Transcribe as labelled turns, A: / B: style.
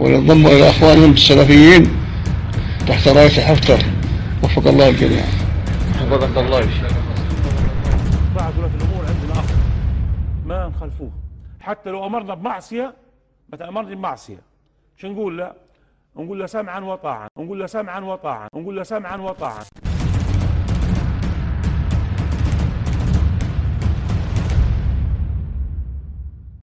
A: وينضموا إلى أخوانهم السلفيين تحت راية حفتر. وفق الله الجميع.
B: حفظك الله يا شيخ.
C: بعض ولاة الأمور عندنا أخ ما نخلفوه. حتى لو أمرنا بمعصية ما تأمرني بمعصية. شو نقول له؟ نقول له سمعا وطاعا. نقول له سمعا وطاعا. نقول له سمعا وطاعا.